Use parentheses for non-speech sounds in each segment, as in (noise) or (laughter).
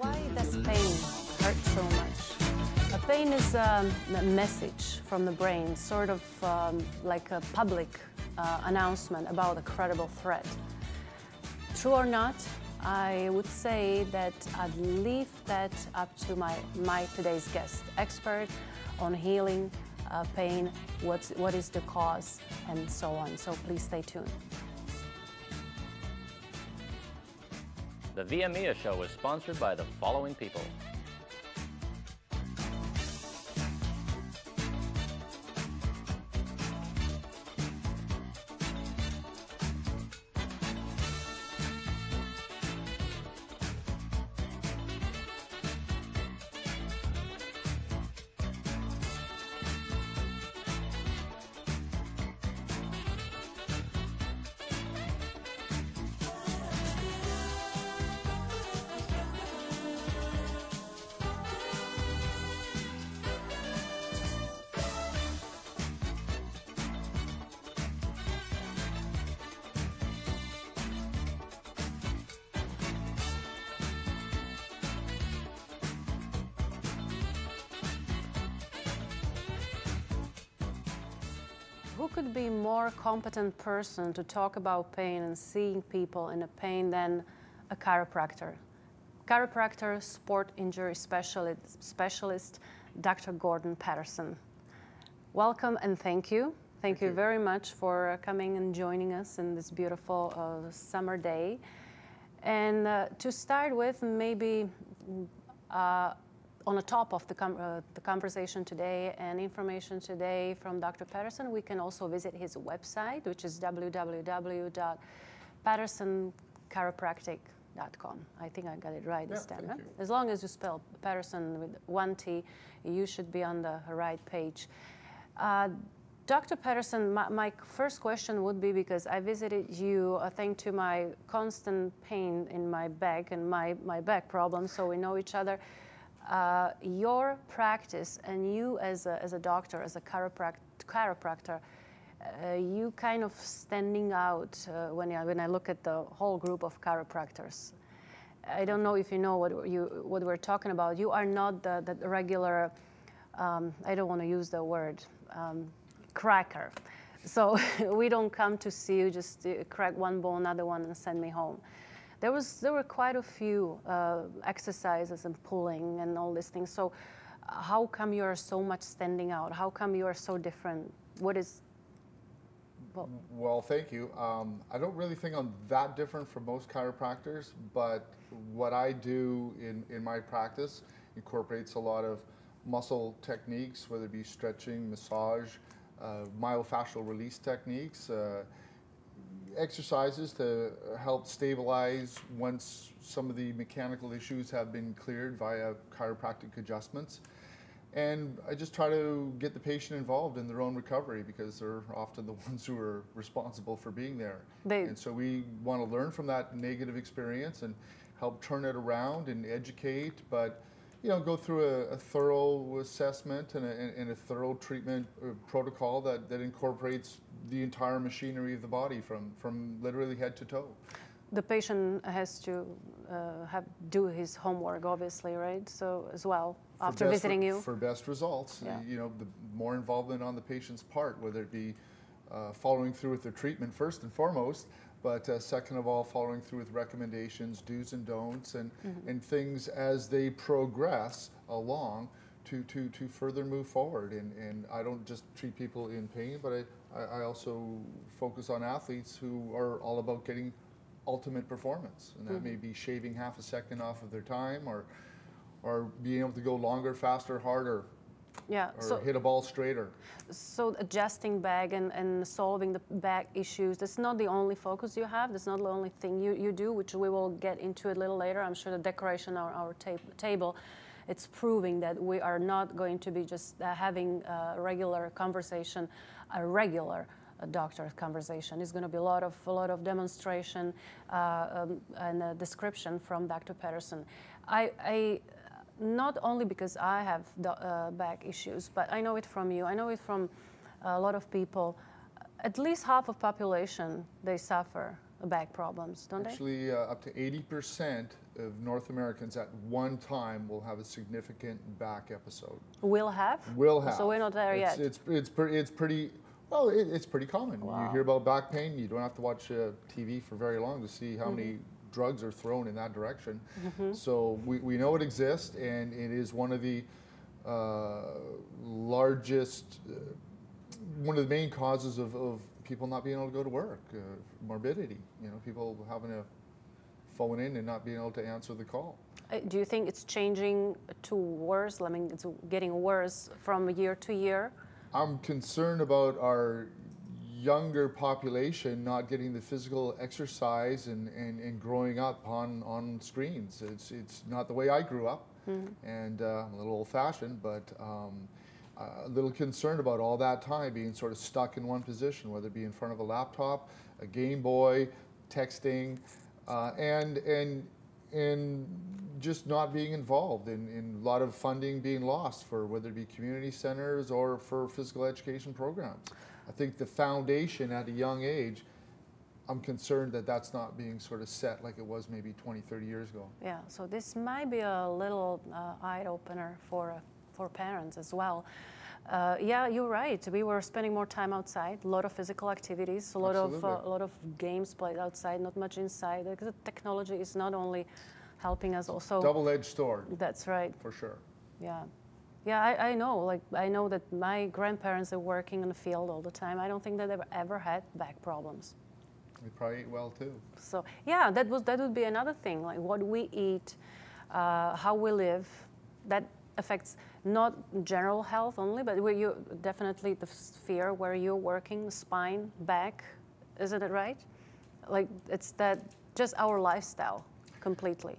Why does pain hurt so much? A pain is um, a message from the brain, sort of um, like a public uh, announcement about a credible threat. True or not, I would say that I'd leave that up to my, my today's guest, expert on healing uh, pain, what's, what is the cause, and so on. So please stay tuned. The ViaMia Show is sponsored by the following people. Who could be more competent person to talk about pain and seeing people in a pain than a chiropractor? Chiropractor, sport injury specialist, specialist Dr. Gordon Paterson. Welcome and thank you. Thank, Thank you. you. very much for uh, coming and joining us in this beautiful uh, summer day. And uh, to start with, maybe uh, on the top of the, com- uh, the conversation today and information today from Dr. Paterson, we can also visit his website, which is www.patersonchiropractic.com. I think I got it right this Yeah, time. thank huh? As long as you spell Paterson with one T, you should be on the right page. Uh, Dr. Paterson, my, my first question would be because I visited you uh, thanks to my constant pain in my back and my, my back problem, so we know each other. Uh, your practice and you as a, as a doctor, as a chiropract- chiropractor, uh, you kind of standing out uh, when, I, when I look at the whole group of chiropractors. I don't know if you know what, you, what we're talking about. You are not the, the regular, um, I don't want to use the word, um, cracker. So (laughs) we don't come to see you just uh, crack one bone, another one, and send me home. There was there were quite a few uh, exercises and pulling and all these things. So how come you are so much standing out? How come you are so different? What is well, Well, thank you. Um, I don't really think I'm that different from most chiropractors, but what I do in, in my practice incorporates a lot of muscle techniques, whether it be stretching, massage, uh, myofascial release techniques, uh, exercises to help stabilize once some of the mechanical issues have been cleared via chiropractic adjustments. And I just try to get the patient involved in their own recovery because they're often the (laughs) ones who are responsible for being there. They- and so we want to learn from that negative experience and help turn it around and educate, but you know, go through a, a thorough assessment and a, and a thorough treatment uh, protocol that, that incorporates the entire machinery of the body from, from literally head to toe. the patient has to uh, have do his homework, obviously, right? So as well for after visiting re- you. for best results. Yeah. You know, the more involvement on the patient's part, whether it be uh, following through with their treatment first and foremost, but uh, second of all, following through with recommendations, do's and don'ts, and Mm-hmm. and things as they progress along. To, to, to further move forward and, and I don't just treat people in pain but I, I, I also focus on athletes who are all about getting ultimate performance and that may Mm-hmm. be shaving half a second off of their time or or being able to go longer, faster, harder, Yeah. or So hit a ball straighter. so adjusting back and, and solving the back issues. That's not the only focus you have. That's not the only thing you, you do, which we will get into a little later. I'm sure the decoration on our ta- table, it's proving that we are not going to be just uh, having a regular conversation, a regular uh, doctor conversation. It's going to be a lot of a lot of demonstration uh, um, and a description from Dr. Paterson. I, I not only because I have uh, back issues, but I know it from you. I know it from a lot of people. At least half of population they suffer back problems, don't they? Actually, uh, up to 80% of North Americans at one time will have a significant back episode. Will have? Will have. So we're not there it's, yet. It's it's pretty it's pretty well. It, it's pretty common. Wow. You hear about back pain. You don't have to watch uh, TV for very long to see how Mm-hmm. many drugs are thrown in that direction. So we, we know it exists, and it is one of the uh, largest, uh, one of the main causes of, of people not being able to go to work, uh, morbidity. You know, people having to phone in and not being able to answer the call. Uh, Do you think it's changing to worse? I mean, it's getting worse from year to year. I'm concerned about our younger population not getting the physical exercise and, and, and growing up on, on screens. It's, it's not the way I grew up, and uh, I'm a little old fashioned, but um, a little concerned about all that time being sort of stuck in one position, whether it be in front of a laptop, a Game Boy, texting, uh, and, and, and just not being involved in, in a lot of funding being lost for whether it be community centers or for physical education programs. I think the foundation at a young age, I'm concerned that that's not being sort of set like it was maybe 20, 30 years ago. Yeah, so this might be a little uh, eye opener for uh, for parents as well. Uh, yeah, you're right. We were spending more time outside, a lot of physical activities, a lot of uh, a lot of games played outside, not much inside. The technology is not only helping us, also Double-edged sword, that's right. for sure. Yeah. Yeah, I, I know. Like I know that my grandparents are working in the field all the time. I don't think that they've ever had back problems. They probably eat well too. So yeah, that was that would be another thing. Like what we eat, uh, how we live, that affects not general health only, but where you definitely the sphere where you're working, spine, back, isn't it right? Like it's that just our lifestyle completely.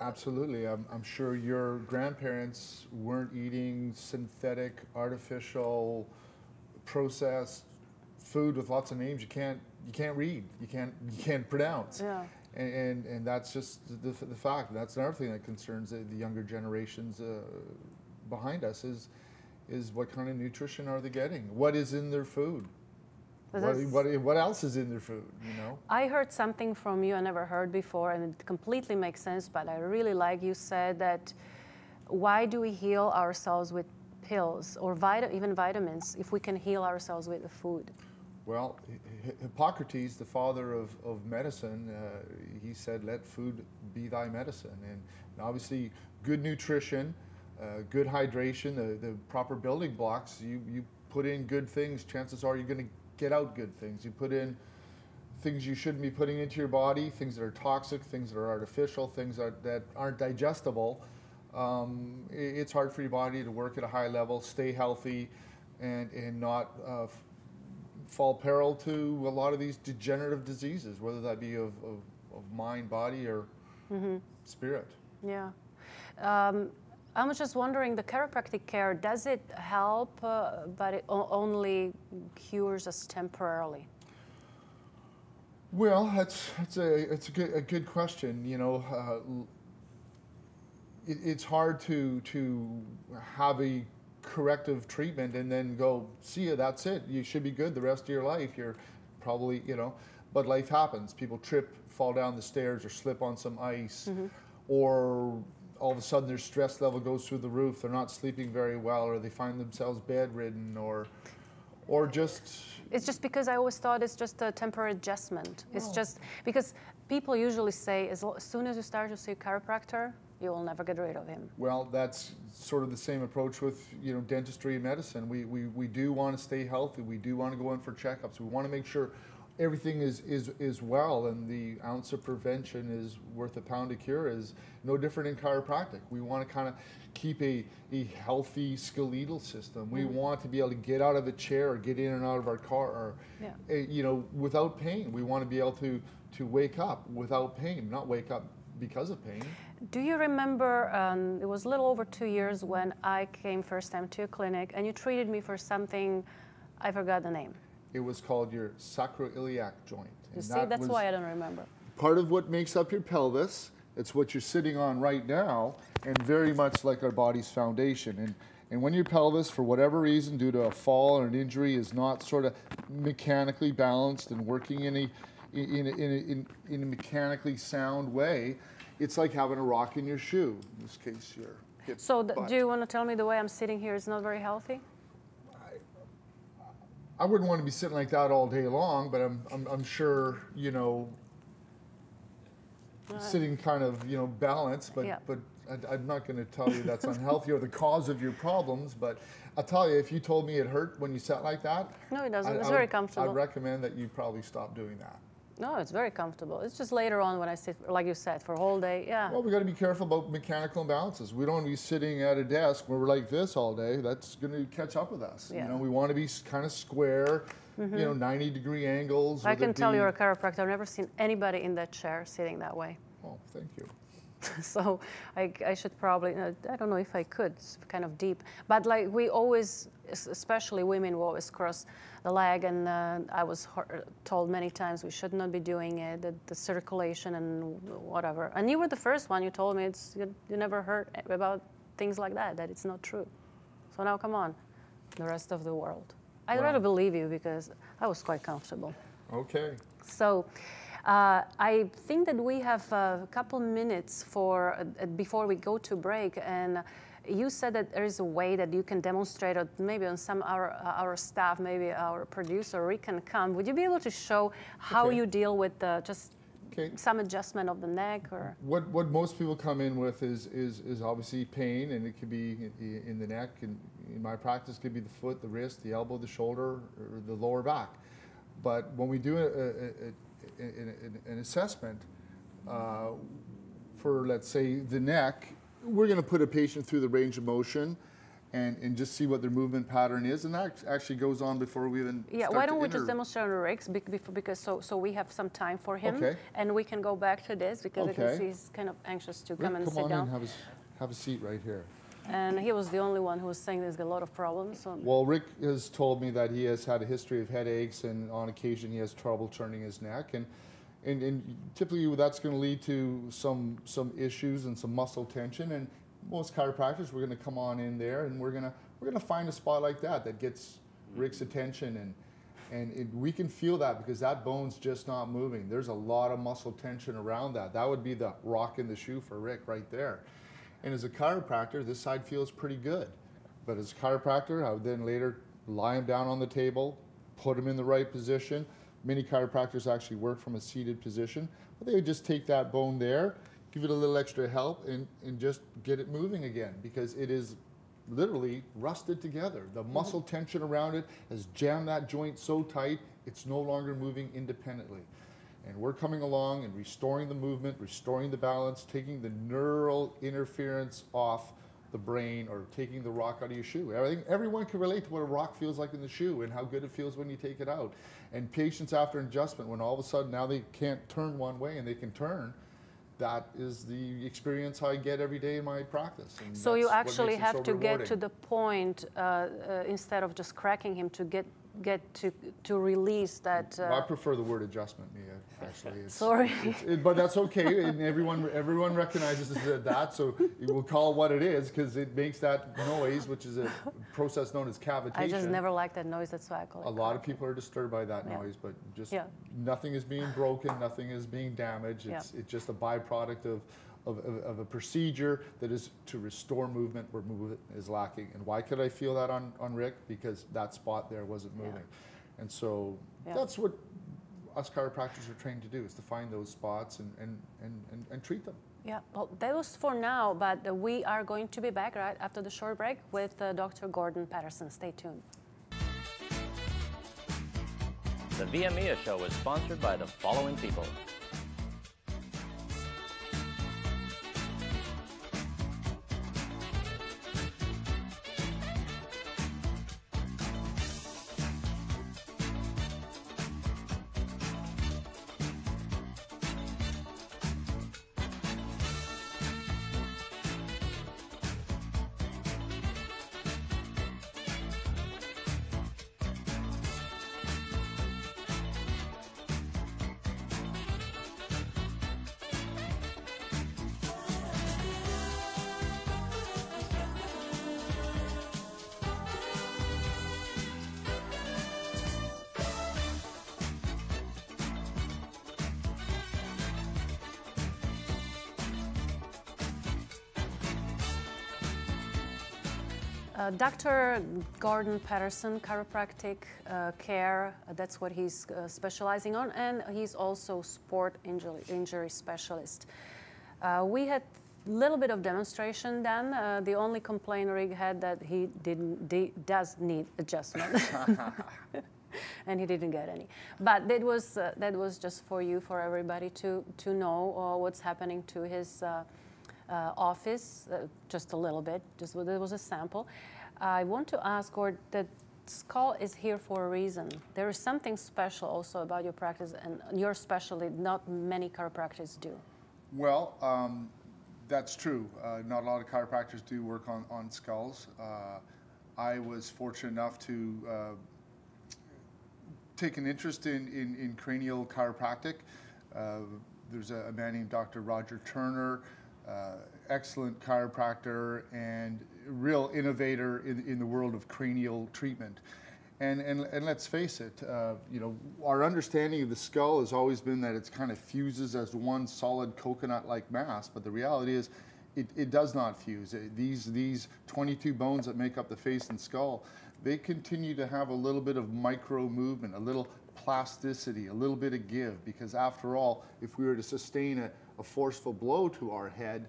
Absolutely. I'm, I'm sure your grandparents weren't eating synthetic, artificial, processed food with lots of names you can't you can't read, you can't (laughs) you can't pronounce. Yeah. And, and, and that's just the, the fact. That's another thing that concerns the, the younger generations uh, behind us is is what kind of nutrition are they getting? What is in their food? What, what, what else is in their food? You know. I heard something from you I never heard before, and it completely makes sense. But I really like you said that why do we heal ourselves with pills or vita- even vitamins if we can heal ourselves with the food? Well, Hi- Hippocrates, the father of, of medicine, uh, he said, let food be thy medicine. And obviously, good nutrition, uh, good hydration, the, the proper building blocks, you, you put in good things, chances are you're going to get out good things. You put in things you shouldn't be putting into your body, things that are toxic, things that are artificial, things that, that aren't digestible. Um, i- it's hard for your body to work at a high level, stay healthy, and, and not uh, fall peril to a lot of these degenerative diseases, whether that be of, of, of mind, body, or spirit. Yeah. Um, I'm just wondering, the chiropractic care, does it help, uh, but it o- only cures us temporarily? Well, that's that's a it's a good a good question. You know, uh, it, it's hard to to have a corrective treatment and then go see you. That's it. You should be good the rest of your life. You're probably you know, but life happens. People trip, fall down the stairs, or slip on some ice, or all of a sudden their stress level goes through the roof. They're not sleeping very well, or they find themselves bedridden, or or just It's just because I always thought it's just a temporary adjustment. It's oh. just because people usually say as soon as you start to see a chiropractor, you will never get rid of him. Well, that's sort of the same approach with you know dentistry and medicine. We, we, we do want to stay healthy. We do want to go in for checkups. We want to make sure everything is, is, is well, and the ounce of prevention is worth a pound of cure is no different in chiropractic. We want to kind of keep a, a healthy skeletal system. We want to be able to get out of a chair or get in and out of our car, or Yeah. uh, you know, without pain. We want to be able to to wake up without pain, not wake up because of pain. Do you remember, um, it was a little over two years when I came first time to your clinic and you treated me for something, I forgot the name. It was called your sacroiliac joint. You and see, that that's why I don't remember. part of what makes up your pelvis. It's what you're sitting on right now, and very much like our body's foundation. And and when your pelvis, for whatever reason, due to a fall or an injury, is not sort of mechanically balanced and working in a in a, in a, in, in a mechanically sound way, it's like having a rock in your shoe. In this case, your hip. So do you want to tell me the way I'm sitting here is not very healthy? I wouldn't want to be sitting like that all day long, but I'm, I'm, I'm sure, you know, sitting kind of, you know, balanced, but, Yeah. but I, I'm not going to tell you that's unhealthy or the cause of your problems, but I'll tell you, if you told me it hurt when you sat like that, No, it doesn't. I- It's I very comfortable. I'd recommend that you probably stop doing that. No, it's very comfortable. It's just later on when I sit, like you said, for a whole day. Yeah. Well, we got to be careful about mechanical imbalances. We don't want to be sitting at a desk where we're like this all day. That's going to catch up with us. Yeah. You know, we want to be kind of square, you know, 90 degree angles. I can tell you're a chiropractor. I've never seen anybody in that chair sitting that way. Oh, thank you. (laughs) so I, I should probably uh, I don't know if I could it's kind of deep but like we always especially women will always cross the leg and uh, I was told many times we should not be doing it the, the circulation and whatever and you were the first one you told me it's you, you never heard about things like that that it's not true so now come on the rest of the world I'd Wow. rather believe you because I was quite comfortable Okay. so uh, I think that we have a couple minutes for uh, before we go to break, and you said that there is a way that you can demonstrate, or maybe on some our uh, our staff, maybe our producer, Rick can come. Would you be able to show how Okay. you deal with uh, just Okay. some adjustment of the neck, or What, what most people come in with is, is, is obviously pain, and it could be in, in the neck. And in my practice, it could be the foot, the wrist, the elbow, the shoulder, or the lower back. But when we do a, a, a, an assessment uh, for, let's say, the neck, we're going to put a patient through the range of motion and, and just see what their movement pattern is. And that actually goes on before we even yeah? Why don't we just demonstrate on Rick's bec- because so so we have some time for him, Okay. and we can go back to this because I can see he's kind of anxious to Rick, come and come sit on down. in, have a, have a seat right here. And he was the only one who was saying there's a lot of problems. So Well, Rick has told me that he has had a history of headaches, and on occasion he has trouble turning his neck, and and, and typically that's going to lead to some some issues and some muscle tension. And most chiropractors, we're going to come on in there, and we're gonna we're gonna find a spot like that that gets Rick's attention, and and it, we can feel that because that bone's just not moving. There's a lot of muscle tension around that. That would be the rock in the shoe for Rick right there. And as a chiropractor, this side feels pretty good. But as a chiropractor, I would then later lie him down on the table, put him in the right position. Many chiropractors actually work from a seated position, but they would just take that bone there, give it a little extra help, and, and just get it moving again because it is literally rusted together. The mm-hmm. muscle tension around it has jammed that joint so tight, it's no longer moving independently. And we're coming along and restoring the movement, restoring the balance, taking the neural interference off the brain or taking the rock out of your shoe. I think everyone can relate to what a rock feels like in the shoe and how good it feels when you take it out. And patients after adjustment, when all of a sudden now they can't turn one way and they can turn, that is the experience I get every day in my practice. So you actually have so to get to the point uh, uh, instead of just cracking him to get get to to release that. I Uh, prefer the word adjustment, Mia. Actually, it's, Sorry. it's- it- but that's okay, and everyone everyone recognizes that. So we'll call it what it is because it makes that noise, which is a process known as cavitation. I just never liked that noise. That's why I call it. A lot of people are disturbed by that Yeah. noise, but just Yeah. nothing is being broken, nothing is being damaged. Yeah. It's it's just a byproduct of. Of, of, of a procedure that is to restore movement where movement is lacking. And why could I feel that on, on Rick? Because that spot there wasn't Yeah. moving. And so Yeah. that's what us chiropractors are trained to do is to find those spots and, and, and, and, and treat them. Yeah, well, that was for now, but we are going to be back right after the short break with uh, Dr. Gordon Paterson. Stay tuned. The ViaMia show is sponsored by the following people. Uh, Dr. Gordon Paterson, chiropractic uh, care, uh, that's what he's uh, specializing on, and he's also sport injury, injury specialist. Uh, we had a little bit of demonstration then. The only complaint Rick had that he didn't de- does need adjustment. (laughs) and he didn't get any. But that was that was just for you, for everybody to to know what's happening to his uh, office, uh, just a little bit, just there was a sample. I want to ask, or that skull is here for a reason. There is something special also about your practice, and your specialty not many chiropractors do. Well, um, that's true. Uh, not a lot of chiropractors do work on, on skulls. Uh, I was fortunate enough to uh, take an interest in, in, in cranial chiropractic. Uh, there's a, a, man named Dr. Roger Turner uh, excellent chiropractor and real innovator in, in the world of cranial treatment. And, and, and let's face it, uh, you know, our understanding of the skull has always been that it's kind of fuses as one solid coconut-like mass, but the reality is it, it does not fuse. These, these 22 bones that make up the face and skull, they continue to have a little bit of micro movement, a little plasticity, a little bit of give, because after all, if we were to sustain a, a forceful blow to our head,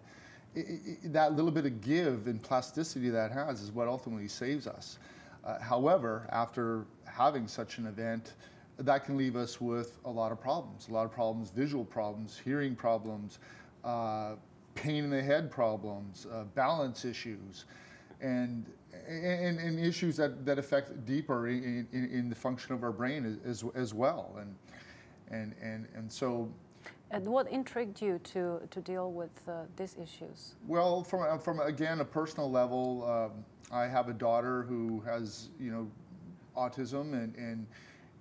it, it, that little bit of give and plasticity that has is what ultimately saves us. Uh, however, after having such an event, that can leave us with a lot of problems. A lot of problems, visual problems, hearing problems, uh, pain in the head problems, uh, balance issues, and, and, and, issues that, that affect deeper in, in, in, the function of our brain as, as well. And, and, and, and so and what intrigued you to, to deal with uh, these issues? Well, from, uh, from again a personal level, um, I have a daughter who has you know autism and and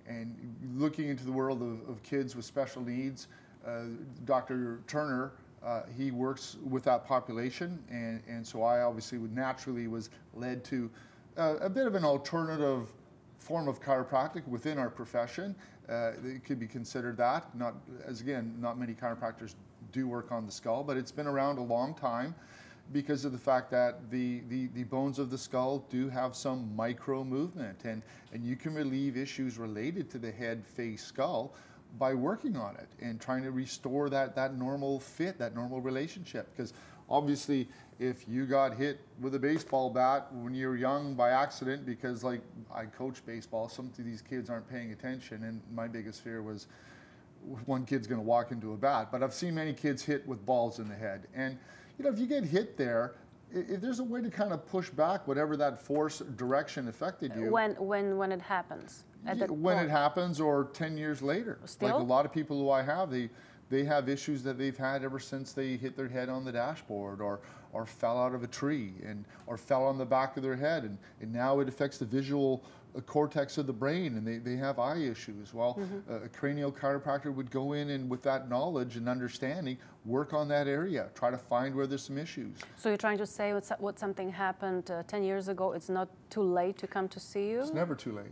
and looking into the world of, of kids with special needs. Uh, Dr. Turner, uh, he works with that population, and, and so I obviously would naturally was led to uh, a bit of an alternative form of chiropractic within our profession. Uh, it could be considered that. Not as again, not many chiropractors do work on the skull, but it's been around a long time because of the fact that the, the, the bones of the skull do have some micro movement and, and you can relieve issues related to the head, face, skull by working on it and trying to restore that, that normal fit, that normal relationship. Because obviously if you got hit with a baseball bat when you were young by accident because like I coach baseball, some of these kids aren't paying attention and my biggest fear was one kid's going to walk into a bat. But I've seen many kids hit with balls in the head. And you know, if you get hit there, if there's a way to kind of push back whatever that force direction affected you. When when when it happens. Yeah, when point. it happens or 10 years later. Still? Like a lot of people who I have, they they have issues that they've had ever since they hit their head on the dashboard or, or fell out of a tree and or fell on the back of their head and, and now it affects the visual uh, cortex of the brain and they, they have eye issues. Well, mm-hmm. a cranial chiropractor would go in and with that knowledge and understanding, work on that area, try to find where there's some issues. So you're trying to say what, what something happened uh, 10 years ago, it's not too late to come to see you? It's never too late.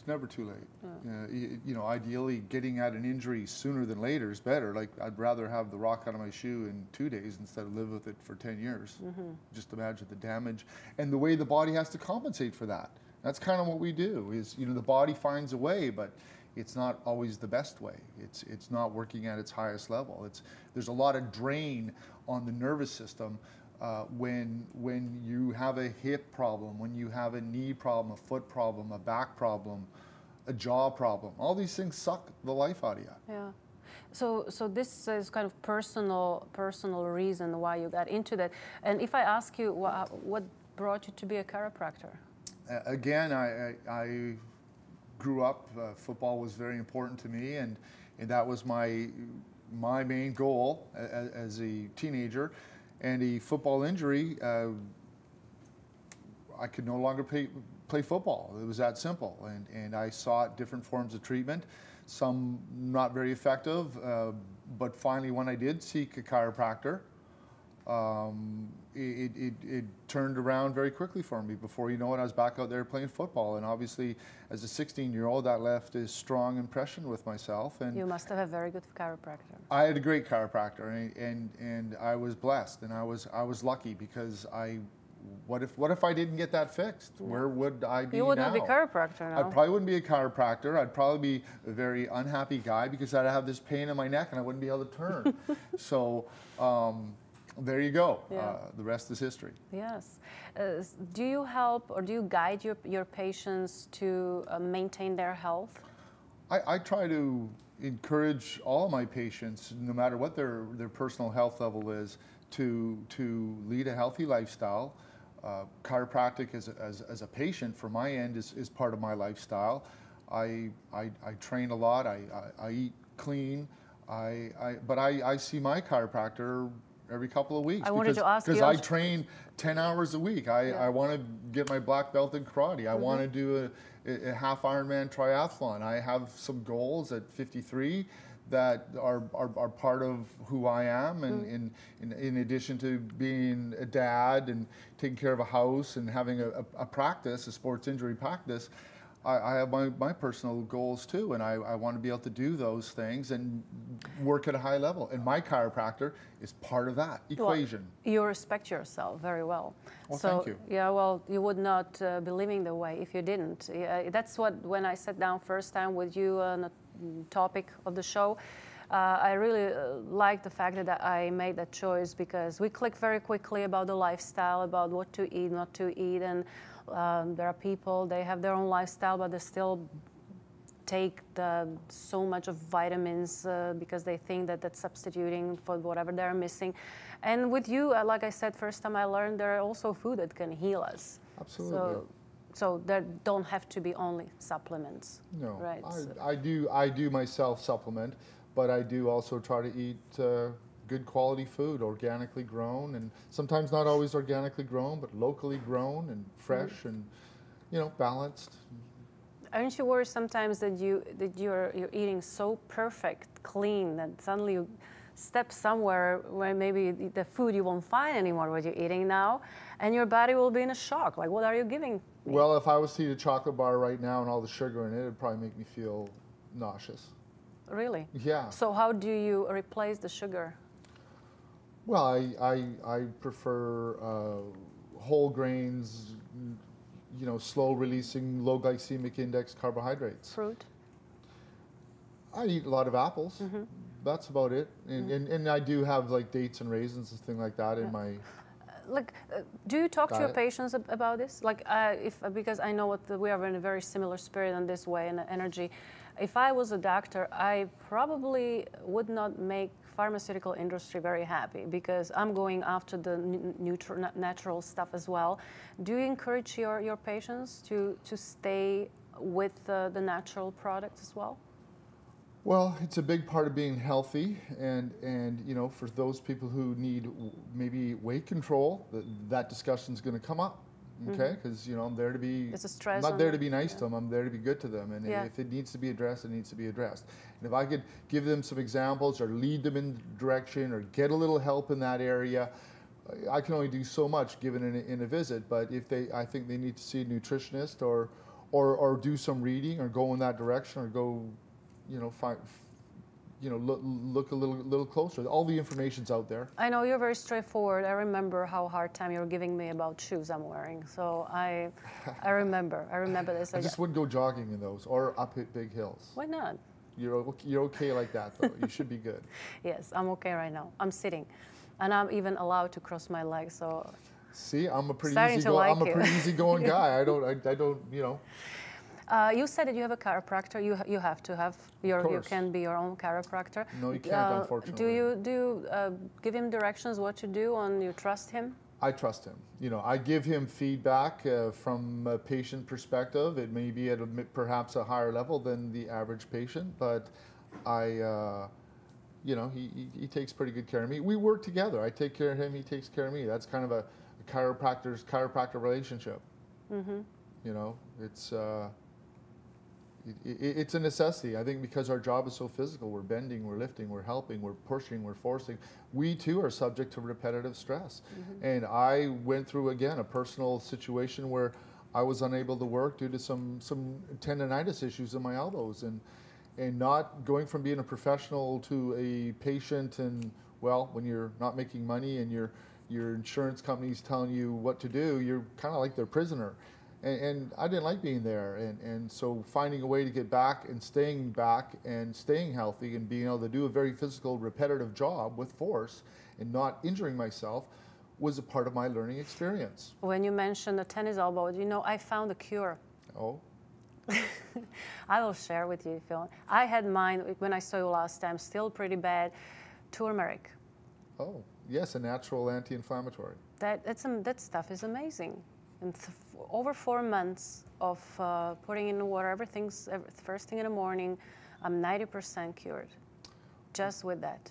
It's never too late. Uh, you, you, know, ideally, getting at an injury sooner than later is better. Like, I'd rather have the rock out of my shoe in two days instead of live with it for 10 years. Mm-hmm. Just imagine the damage and the way the body has to compensate for that. That's kind of what we do. Is you know, the body finds a way, but it's not always the best way. It's it's not working at its highest level. It's there's a lot of drain on the nervous system uh, when when you have a hip problem, when you have a knee problem, a foot problem, a back problem, a jaw problem. All these things suck the life out of you. Yeah. So, so this is kind of personal, personal reason why you got into that. And if I ask you, what, what brought you to be a chiropractor? Uh, again, I, I, I, grew up. Uh, football was very important to me, and, and that was my my main goal as, as a teenager and a football injury, uh, I could no longer play, play football. It was that simple. And, and I sought different forms of treatment, some not very effective. Uh, but finally, when I did seek a chiropractor, um, it, it, it, turned around very quickly for me. Before you know it, I was back out there playing football. And obviously, as a 16 year old, that left a strong impression with myself. And you must have a very good chiropractor. I had a great chiropractor, and, and, and I was blessed, and I was, I was lucky because I what if what if I didn't get that fixed? Where would I be You wouldn't now? be a chiropractor now. I probably wouldn't be a chiropractor. I'd probably be a very unhappy guy because I'd have this pain in my neck and I wouldn't be able to turn. (laughs) so um, there you go. Yeah. Uh, the rest is history. Yes. Uh, do you help or do you guide your, your patients to uh, maintain their health? I, I try to encourage all my patients, no matter what their, their personal health level is, to, to lead a healthy lifestyle. Uh, chiropractic as a, as, as a patient, for my end, is, is part of my lifestyle. I, I, I train a lot, I, I, I eat clean, I, I, but I, I see my chiropractor every couple of weeks. I wanted to ask Because I train 10 hours a week. I, Yeah. I want to get my black belt in karate. I want to do a, a half Ironman triathlon. I have some goals at 53 that are, are, are part of who I am. And Mm. in, in, in addition to being a dad and taking care of a house and having a, a, a practice, a sports injury practice, I, I have my, my personal goals too, and I, I want to be able to do those things and work at a high level. And my chiropractor is part of that Well, equation. you respect yourself very well. Well, so, thank you. Yeah, well, you would not uh, be living the way if you didn't. Yeah, that's what, when I sat down first time with you on the topic of the show, uh, I really uh, like the fact that I made that choice because we click very quickly about the lifestyle, about what to eat, not to eat, and um, there are people, they have their own lifestyle, but they still take the, so much of vitamins uh, because they think that that's substituting for whatever they're missing. And with you, uh, like I said, first time I learned there are also food that can heal us. Absolutely. So, so there don't have to be only supplements. No, Right. so- I, I do. I do myself supplement, but I do also try to eat uh, good quality food, organically grown, and sometimes not always organically grown, but locally grown and fresh Mm-hmm. and you know balanced. Aren't you worried sometimes that you that you're you're eating so perfect, clean that suddenly you step somewhere where maybe the- the food you won't find anymore what you're eating now, and your body will be in a shock. Like, what are you giving? me? Well, if I was to eat a chocolate bar right now and all the sugar in it, it'd probably make me feel nauseous. Really? Yeah. So how do you replace the sugar? Well, I I, I prefer uh, whole grains, you know, slow releasing, low glycemic index carbohydrates. Fruit? I eat a lot of apples. Mm-hmm. That's about it. And, and, and I do have like dates and raisins and things like that in my. Like, uh, do you talk to your patients ab- about this? Like, uh, if uh, because I know what the, we are in a very similar spirit in this way and energy. If I was a doctor, I probably would not make pharmaceutical industry very happy because I'm going after the neutral, natural stuff as well. Do you encourage your, your patients to, to stay with uh, the natural products as well? Well, it's a big part of being healthy, and and you know, for those people who need maybe weight control, that, that is going to come up. Okay, because you know I'm there to be. It's a stress I'm not there to be nice to them. I'm there to be good to them, and Yeah. if it needs to be addressed, it needs to be addressed. And if I could give them some examples or lead them in the direction or get a little help in that area, I- I can only do so much given in a, in a visit. But if they, I think they need to see a nutritionist or, or or do some reading or go in that direction or go, you know, find. You know, look, look a little, little closer. All the information's out there. I know you're very straightforward. I remember how hard time you were giving me about shoes I'm wearing. So I, I remember. I remember this. (laughs) I just wouldn't go jogging in those or up hit big hills. Why not? You're you're okay like that though. you should be good. (laughs) Yes, I'm okay right now. I'm sitting, and I'm even allowed to cross my legs. So See, I'm a pretty easy go, like I'm a you. pretty easy going (laughs) guy. I don't I, I don't you know. uh, you said that you have a chiropractor. You you have to have your you can be your own chiropractor. No, you can't, Uh, unfortunately. Do you do you, uh, give him directions what to do, and you trust him? I trust him. You know, I give him feedback uh, from a patient perspective. It may be at a, perhaps a higher level than the average patient, but I, uh, you know, he, he, he takes pretty good care of me. We work together. I take care of him. He takes care of me. That's kind of a, a chiropractor's chiropractor relationship. Mm-hmm. You know, it's uh, it's a necessity. I think because our job is so physical, we're bending, we're lifting, we're helping, we're pushing, we're forcing. We too are subject to repetitive stress. Mm-hmm. And I went through again a personal situation where I was unable to work due to some some tendonitis issues in my elbows and and not going from being a professional to a patient and well when you're not making money and you're your insurance company's telling you what to do, you're kind of like their prisoner. And, and, I didn't like being there. And, and so finding a way to get back and staying back and staying healthy and being able to do a very physical, repetitive job with force and not injuring myself was a part of my learning experience. When you mentioned the tennis elbow, you know, I found a cure. Oh? (laughs) I will share with you if you want. I had mine when I saw you last time, still pretty bad, turmeric. Oh, yes, a natural anti-inflammatory. That, that stuff is amazing. And over four months of uh, putting in water, everything's every, first thing in the morning, I'm 90% cured just with that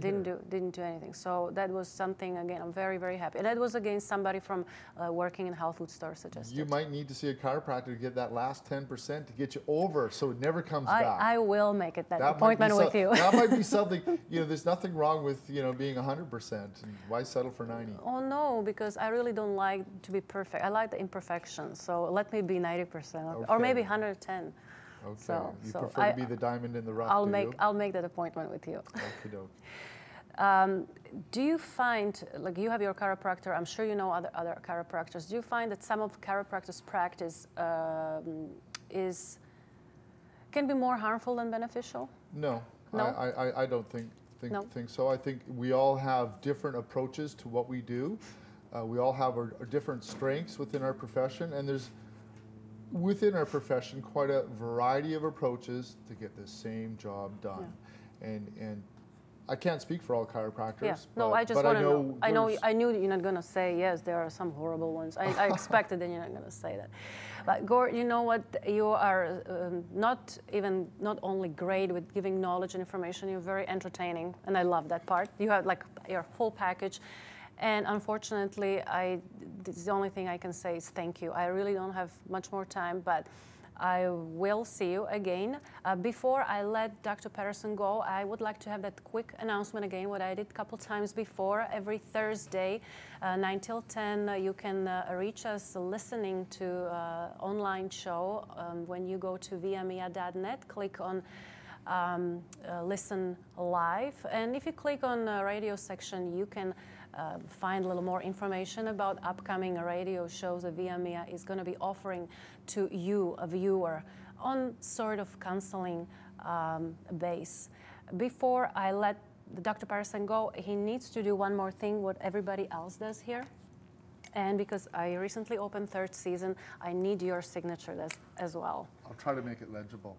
didn't hear. do didn't do anything. So that was something again. I'm very very happy. And that was again somebody from uh, working in health food store suggested. You might need to see a chiropractor to get that last 10% to get you over, so it never comes I, back. I will make it that, that appointment with you. that might be (laughs) something. You know, there's nothing wrong with you know being 100%. Why settle for 90? Oh no, because I really don't like to be perfect. I like the imperfections. So let me be 90%, okay. or maybe 110. Okay. So, you so prefer I, to be the diamond in the rough. I'll make you? I'll make that appointment with you. Okay, um, do you find, like you have your chiropractor, I'm sure you know other, other chiropractors, do you find that some of chiropractors practice um, is, can be more harmful than beneficial? No, no? I, I, I don't think, think, no. think so. I think we all have different approaches to what we do. Uh, we all have our, our different strengths within our profession, and there's within our profession quite a variety of approaches to get the same job done. Yeah. And, and I can't speak for all chiropractors. Yeah. No, but, I just want to know. know I know. I knew you're not going to say yes. There are some horrible ones. I, I expected that you're not going to say that. But Gord, you know what? You are um, not even not only great with giving knowledge and information. You're very entertaining, and I love that part. You have like your full package. And unfortunately, I, the only thing I can say is thank you. I really don't have much more time, but I will see you again. Uh, before I let Dr. Paterson go, I would like to have that quick announcement again, what I did a couple times before. Every Thursday, uh, 9 till 10, uh, you can uh, reach us listening to uh, online show. Um, when you go to viamia.net, click on um, uh, listen live. And if you click on the radio section, you can uh, find a little more information about upcoming radio shows that ViaMia is going to be offering to you, a viewer, on sort of counseling um, base. Before I let Dr. Parson go, he needs to do one more thing, what everybody else does here. And because I recently opened third season, I need your signature as, as well. I'll try to make it legible.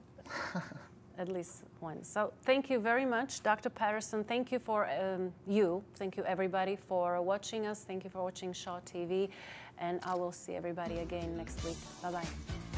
(laughs) at least one. So thank you very much, Dr. Paterson. Thank you for um, you. Thank you everybody for watching us. Thank you for watching Shaw TV. And I will see everybody again next week. Bye-bye.